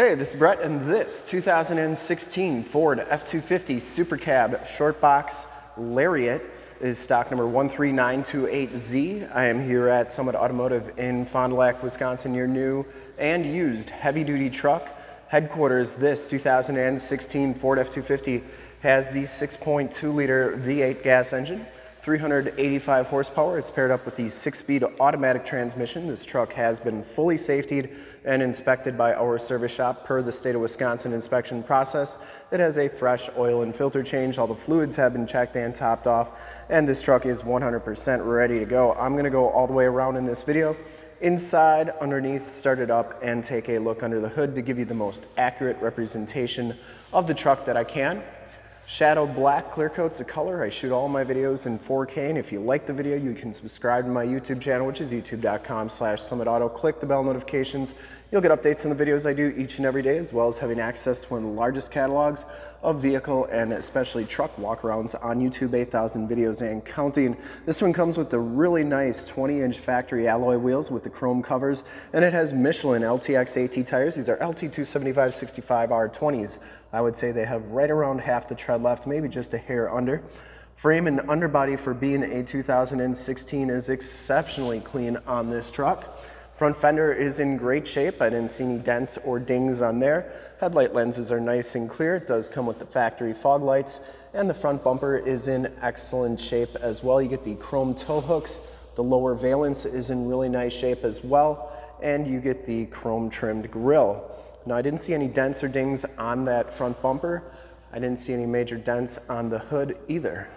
Hey, this is Brett, and this 2016 Ford F-250 Super Cab Short Box Lariat is stock number 13928Z. I am here at Summit Automotive in Fond du Lac, Wisconsin, your new and used heavy-duty truck headquarters. This 2016 Ford F-250 has the 6.2 liter V8 gas engine 385 horsepower. It's paired up with the six-speed automatic transmission. This truck has been fully safetied and inspected by our service shop per the state of Wisconsin inspection process. It has a fresh oil and filter change. All the fluids have been checked and topped off, and this truck is 100% ready to go. I'm gonna go all the way around in this video inside, underneath, start it up, and take a look under the hood to give you the most accurate representation of the truck that I can. Shadow black clear coat's the color. I shoot all my videos in 4K, and if you like the video, you can subscribe to my YouTube channel, which is youtube.com slash summitauto. Click the bell notifications. You'll get updates on the videos I do each and every day, as well as having access to one of the largest catalogs of vehicle and especially truck walkarounds on YouTube, 8,000 videos and counting. This one comes with the really nice 20-inch factory alloy wheels with the chrome covers, and it has Michelin LTX AT tires. These are LT 275 65 R20s. I would say they have right around half the tread left, maybe just a hair under. Frame and underbody for being a 2016 is exceptionally clean on this truck. Front fender is in great shape. I didn't see any dents or dings on there. Headlight lenses are nice and clear. It does come with the factory fog lights and the front bumper is in excellent shape as well. You get the chrome tow hooks. The lower valence is in really nice shape as well. And you get the chrome trimmed grille. Now I didn't see any dents or dings on that front bumper. I didn't see any major dents on the hood either.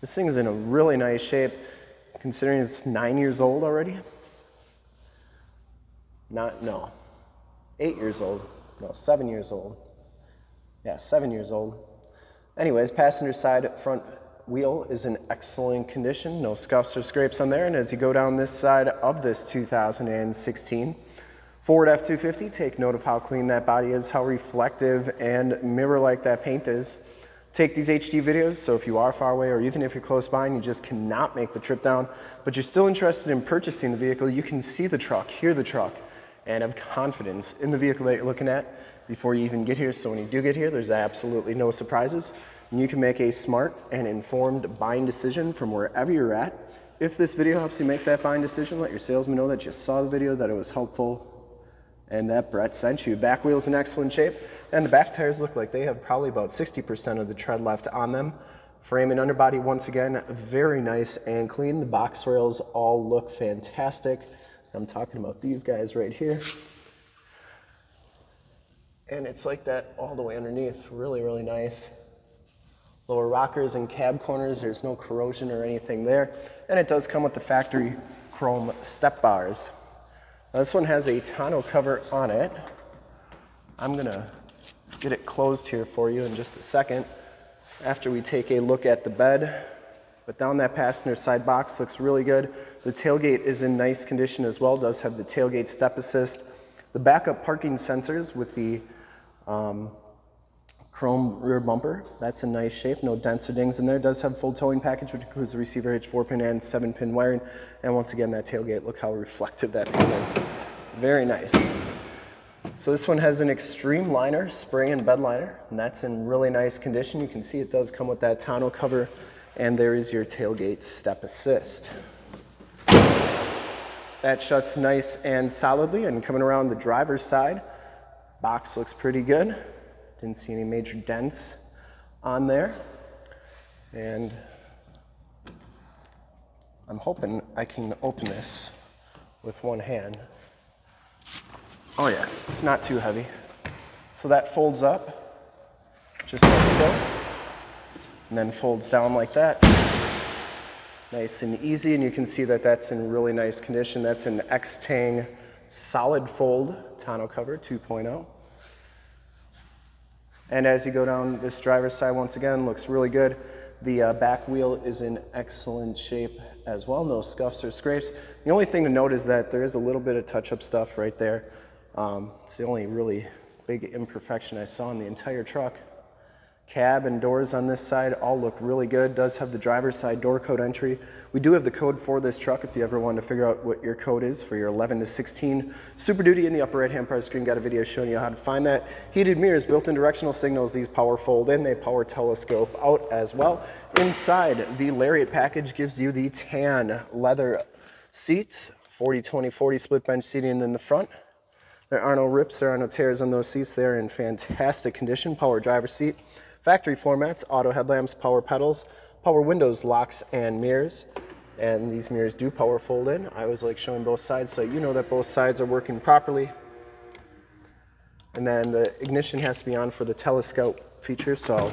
This thing is in a really nice shape considering it's nine years old already. Not, no, eight years old. No, seven years old. Yeah, seven years old. Anyways, passenger side front wheel is in excellent condition. No scuffs or scrapes on there. And as you go down this side of this 2016 Ford F-250, take note of how clean that body is, how reflective and mirror-like that paint is. Take these HD videos, so if you are far away or even if you're close by and you just cannot make the trip down, but you're still interested in purchasing the vehicle, you can see the truck, hear the truck, and have confidence in the vehicle that you're looking at before you even get here. So when you do get here, there's absolutely no surprises. And you can make a smart and informed buying decision from wherever you're at. If this video helps you make that buying decision, let your salesman know that you saw the video, that it was helpful, and that Brett sent you. Back wheel's in excellent shape, and the back tires look like they have probably about 60% of the tread left on them. Frame and underbody, once again, very nice and clean. The box rails all look fantastic. I'm talking about these guys right here. And it's like that all the way underneath. Really, really nice. Lower rockers and cab corners, there's no corrosion or anything there. And it does come with the factory chrome step bars. Now this one has a tonneau cover on it. I'm gonna get it closed here for you in just a second after we take a look at the bed but down that passenger side box looks really good. The tailgate is in nice condition as well, does have the tailgate step assist. The backup parking sensors with the um, chrome rear bumper, that's in nice shape, no dents or dings in there. Does have full towing package, which includes a receiver hitch, four pin and seven pin wiring. And once again, that tailgate, look how reflective that is. Very nice. So this one has an extreme liner, spray and bed liner, and that's in really nice condition. You can see it does come with that tonneau cover and there is your tailgate step assist. That shuts nice and solidly and coming around the driver's side, box looks pretty good. Didn't see any major dents on there. And I'm hoping I can open this with one hand. Oh yeah, it's not too heavy. So that folds up, just like so and then folds down like that. Nice and easy, and you can see that that's in really nice condition. That's an Extang solid fold tonneau cover 2.0. And as you go down this driver's side, once again, looks really good. The uh, back wheel is in excellent shape as well, no scuffs or scrapes. The only thing to note is that there is a little bit of touch-up stuff right there. Um, it's the only really big imperfection I saw in the entire truck. Cab and doors on this side all look really good. Does have the driver's side door code entry. We do have the code for this truck if you ever want to figure out what your code is for your 11 to 16 Super Duty in the upper right hand part of the screen. Got a video showing you how to find that. Heated mirrors, built-in directional signals. These power fold in. They power telescope out as well. Inside, the Lariat package gives you the tan leather seats, 40, 20, 40 split bench seating in the front. There are no rips, there are no tears on those seats. They're in fantastic condition. Power driver seat. Factory floor mats, auto headlamps, power pedals, power windows, locks, and mirrors. And these mirrors do power fold in. I always like showing both sides so you know that both sides are working properly. And then the ignition has to be on for the telescope feature, so I'll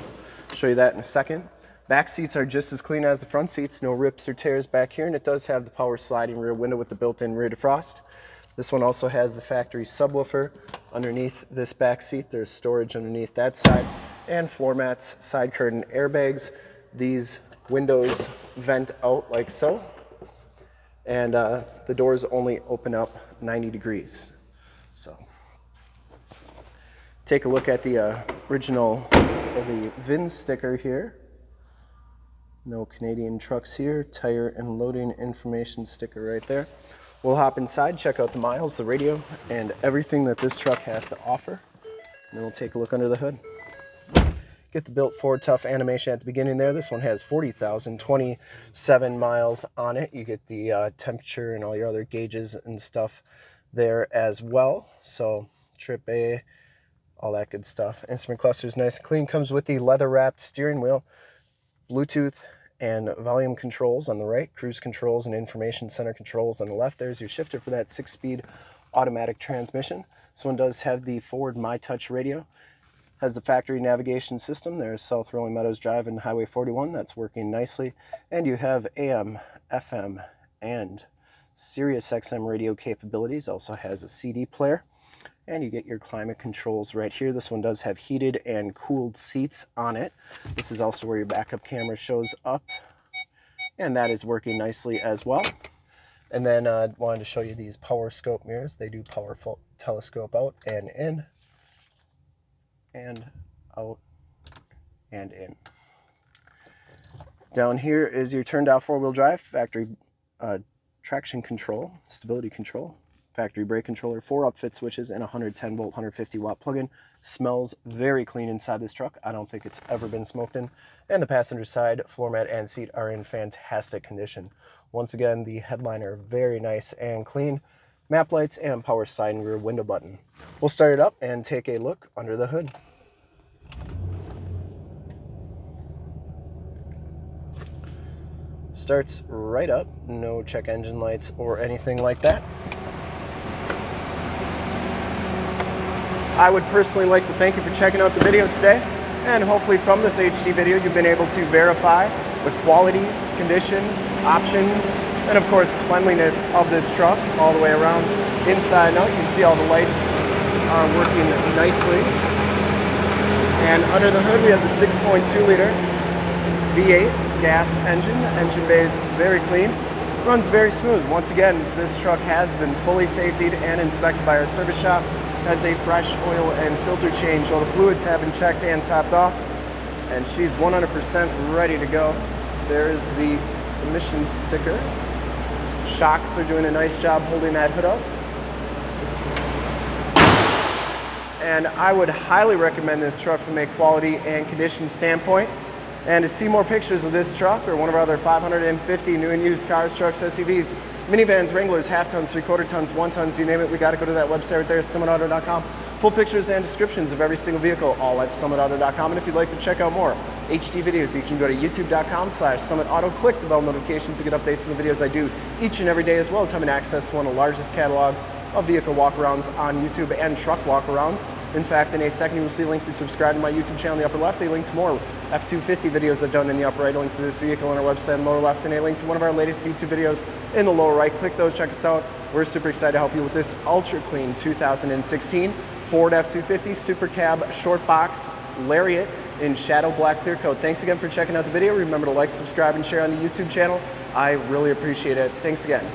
show you that in a second. Back seats are just as clean as the front seats, no rips or tears back here, and it does have the power sliding rear window with the built-in rear defrost. This one also has the factory subwoofer underneath this back seat. There's storage underneath that side and floor mats, side curtain airbags. These windows vent out like so. And uh, the doors only open up 90 degrees. So take a look at the uh, original, or the VIN sticker here. No Canadian trucks here. Tire and loading information sticker right there. We'll hop inside, check out the miles, the radio, and everything that this truck has to offer. And then we'll take a look under the hood. Get the built Ford Tough animation at the beginning there. This one has 40,027 miles on it. You get the uh, temperature and all your other gauges and stuff there as well. So trip A, all that good stuff. Instrument cluster is nice and clean. Comes with the leather wrapped steering wheel, Bluetooth and volume controls on the right, cruise controls and information center controls on the left. There's your shifter for that six-speed automatic transmission. This one does have the Ford MyTouch radio. Has the factory navigation system. There's South Rolling Meadows Drive and Highway 41. That's working nicely. And you have AM, FM, and Sirius XM radio capabilities. Also has a CD player and you get your climate controls right here. This one does have heated and cooled seats on it. This is also where your backup camera shows up, and that is working nicely as well. And then I uh, wanted to show you these power scope mirrors. They do powerful telescope out and in, and out and in. Down here is your turn dial four-wheel drive factory uh, traction control, stability control factory brake controller, four upfit switches, and 110 volt, 150 watt plug-in. Smells very clean inside this truck. I don't think it's ever been smoked in. And the passenger side floor mat and seat are in fantastic condition. Once again, the headliner very nice and clean. Map lights and power side and rear window button. We'll start it up and take a look under the hood. Starts right up, no check engine lights or anything like that. I would personally like to thank you for checking out the video today. And hopefully from this HD video, you've been able to verify the quality, condition, options, and of course cleanliness of this truck all the way around inside and out. You can see all the lights are working nicely. And under the hood, we have the 6.2 liter V8 gas engine. The engine bay is very clean. Runs very smooth. Once again, this truck has been fully safetied and inspected by our service shop has a fresh oil and filter change. All the fluids have been checked and topped off, and she's 100% ready to go. There is the emissions sticker. Shocks are doing a nice job holding that hood up. And I would highly recommend this truck from a quality and condition standpoint. And to see more pictures of this truck or one of our other 550 new and used cars, trucks, SUVs, minivans, Wranglers, half tons, three quarter tons, one tons, you name it, we got to go to that website right there, summitauto.com. Full pictures and descriptions of every single vehicle, all at summitauto.com. And if you'd like to check out more HD videos, you can go to youtube.com slash summitauto, click the bell notifications to get updates on the videos I do each and every day, as well as having access to one of the largest catalogs of vehicle walkarounds on YouTube and truck walkarounds. In fact, in a second, you will see a link to subscribe to my YouTube channel in the upper left, a link to more F-250 videos I've done in the upper right, a link to this vehicle on our website in the lower left, and a link to one of our latest YouTube videos in the lower right. Click those, check us out. We're super excited to help you with this ultra clean 2016 Ford F-250 Super Cab Short Box Lariat in Shadow Black Clear Coat. Thanks again for checking out the video. Remember to like, subscribe, and share on the YouTube channel. I really appreciate it. Thanks again.